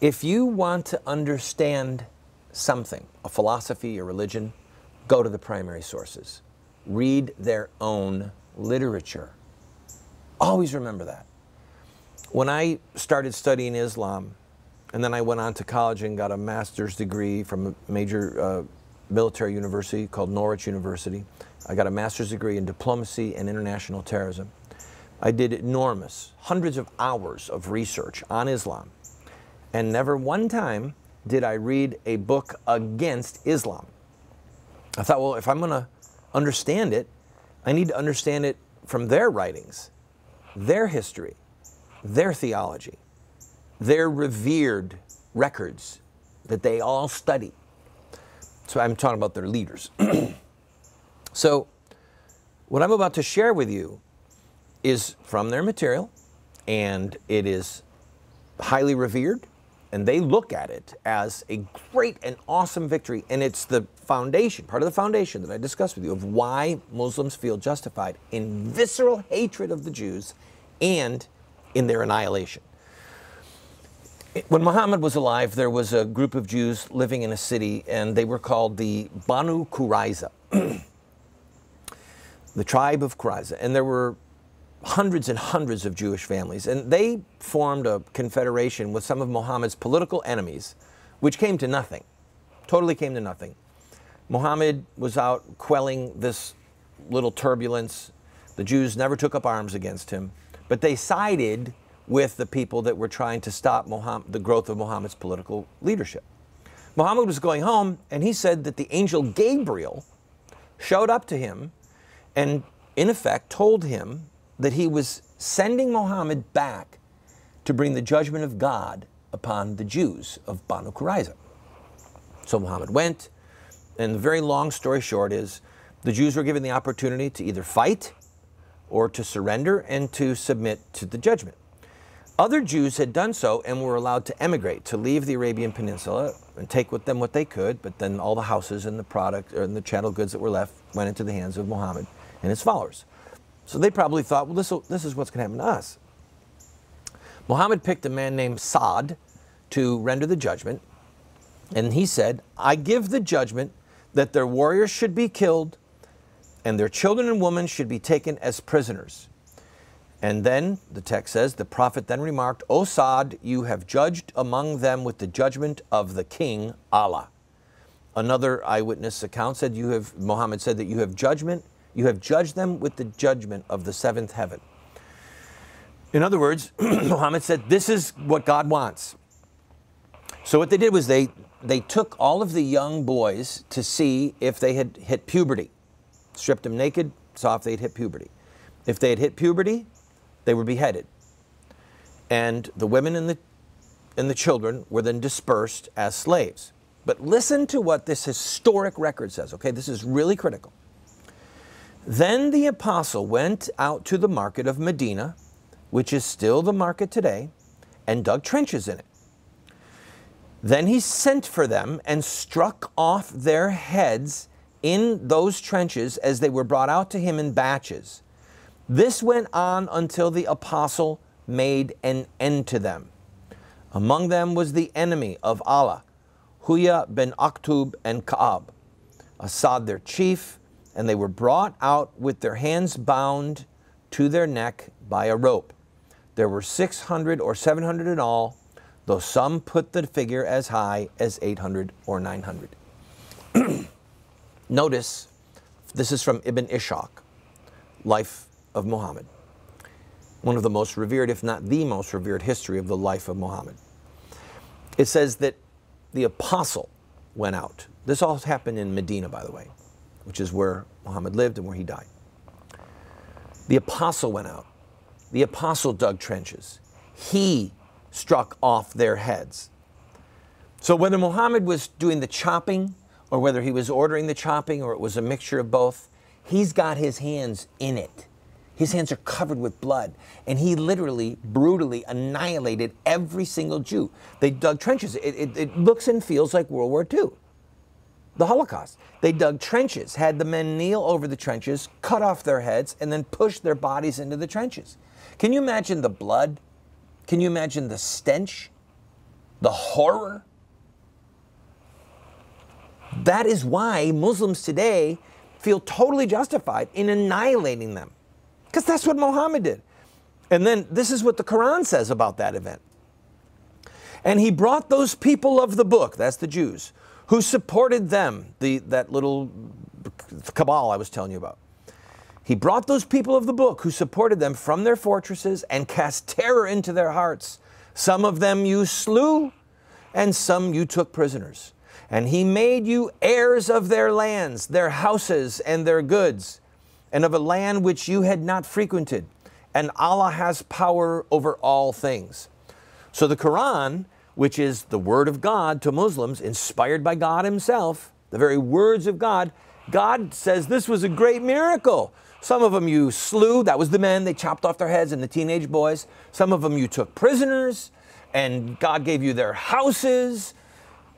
If you want to understand something, a philosophy, a religion, go to the primary sources. Read their own literature. Always remember that. When I started studying Islam, and then I went on to college and got a master's degree from a major uh, military university called Norwich University. I got a master's degree in diplomacy and international terrorism. I did enormous, hundreds of hours of research on Islam. And never one time did I read a book against Islam. I thought, well, if I'm going to understand it, I need to understand it from their writings, their history, their theology, their revered records that they all study. So I'm talking about their leaders. so, what I'm about to share with you is from their material, and it is highly revered, and they look at it as a great and awesome victory. And it's the foundation, part of the foundation that I discussed with you, of why Muslims feel justified in visceral hatred of the Jews and in their annihilation. When Muhammad was alive, there was a group of Jews living in a city, and they were called the Banu Qurayza, the tribe of Qurayza. And there were hundreds and hundreds of Jewish families. And they formed a confederation with some of Muhammad's political enemies, which came to nothing, totally came to nothing. Muhammad was out quelling this little turbulence. The Jews never took up arms against him, but they sided with the people that were trying to stop Muhammad, the growth of Muhammad's political leadership. Muhammad was going home, and he said that the angel Gabriel showed up to him and, in effect, told him that he was sending Muhammad back to bring the judgment of God upon the Jews of Banu Qurayza. So Muhammad went, and the very long story short is the Jews were given the opportunity to either fight or to surrender and to submit to the judgment. Other Jews had done so and were allowed to emigrate, to leave the Arabian Peninsula and take with them what they could, but then all the houses and the product and the chattel goods that were left went into the hands of Muhammad and his followers. So they probably thought, well, this, is what's going to happen to us. Muhammad picked a man named Saad to render the judgment, and he said, I give the judgment that their warriors should be killed and their children and women should be taken as prisoners. And then the text says, the prophet then remarked, O Saad, you have judged among them with the judgment of the king Allah. Another eyewitness account said, you have, Muhammad said that you have judgment, you have judged them with the judgment of the seventh heaven. In other words, Muhammad said, this is what God wants. So what they did was they, they took all of the young boys to see if they had hit puberty. Stripped them naked, saw if they'd hit puberty. If they had hit puberty, they were beheaded. And the women and the, and the children were then dispersed as slaves. But listen to what this historic record says, okay? This is really critical. Then the apostle went out to the market of Medina, which is still the market today, and dug trenches in it. Then he sent for them and struck off their heads in those trenches as they were brought out to him in batches. This went on until the apostle made an end to them. Among them was the enemy of Allah, Huyah ben Aktub and Ka'ab, Asad their chief, and they were brought out with their hands bound to their neck by a rope. There were 600 or 700 in all, though some put the figure as high as 800 or 900. Notice, this is from Ibn Ishaq, Life of Muhammad. One of the most revered, if not the most revered, history of the life of Muhammad. It says that the apostle went out. This all happened in Medina, by the way, which is where Muhammad lived and where he died. The apostle went out. The apostle dug trenches. He struck off their heads. So whether Muhammad was doing the chopping or whether he was ordering the chopping or it was a mixture of both, he's got his hands in it. His hands are covered with blood. And he literally, brutally annihilated every single Jew. They dug trenches. It, it, it, looks and feels like World War II, the Holocaust. They dug trenches, had the men kneel over the trenches, cut off their heads, and then push their bodies into the trenches. Can you imagine the blood? Can you imagine the stench? the horror. That is why Muslims today feel totally justified in annihilating them. Because that's what Muhammad did. And then this is what the Quran says about that event. And he brought those people of the book, that's the Jews, who supported them, the, that little cabal I was telling you about. He brought those people of the book who supported them from their fortresses and cast terror into their hearts. Some of them you slew, and some you took prisoners. And he made you heirs of their lands, their houses, and their goods, and of a land which you had not frequented. And Allah has power over all things. So the Quran, which is the word of God to Muslims, inspired by God Himself, the very words of God, God says this was a great miracle. Some of them you slew, that was the men, they chopped off their heads, and the teenage boys. Some of them you took prisoners, and God gave you their houses.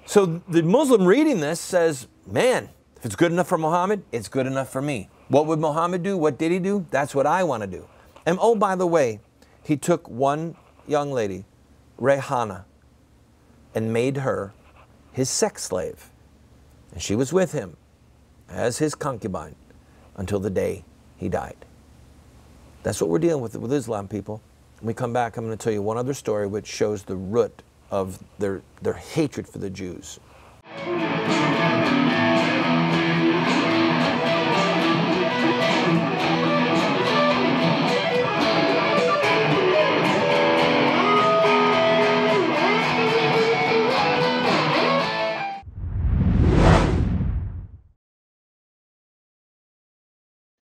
So the Muslim reading this says, man, if it's good enough for Muhammad, it's good enough for me. What would Muhammad do? What did he do? That's what I want to do. And oh, by the way, he took one young lady, Rayhana, and made her his sex slave. And she was with him as his concubine until the day he died. That's what we're dealing with with Islam, people. When we come back, I'm going to tell you one other story which shows the root of their, their hatred for the Jews.